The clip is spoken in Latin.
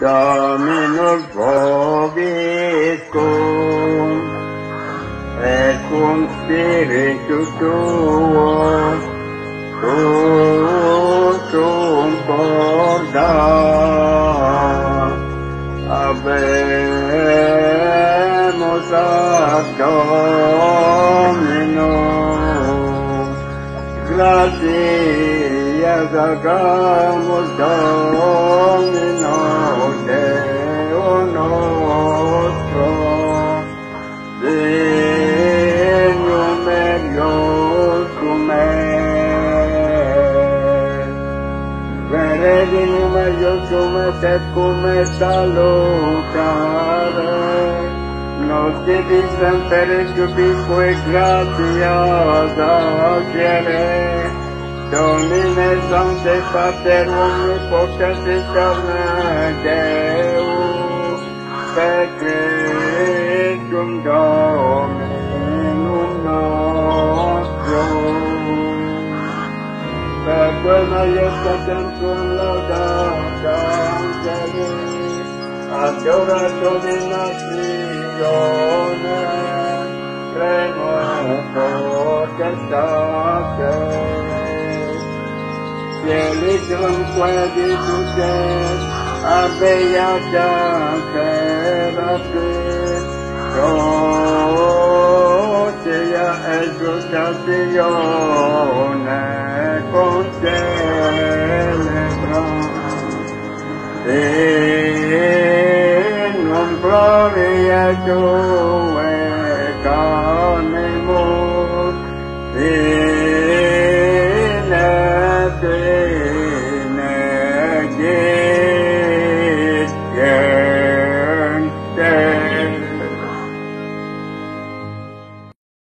Dominus vobiscum, et cum spiritu tuo, tutum corda, abemus ad Domino, gratias agamus Domino, Reginuma Yosuma Sekuma Salokara Nos divisan pero Yubicue Graciosa quiere Domine Sante Paterum Hipocas y Carnate Anayakatan kum lauda dangdani Adora domina Sione Cremo potestate Felitum quae tutet Abeyata Kerabit Dotea exultatio Gloria Jove, eh, Carnemo,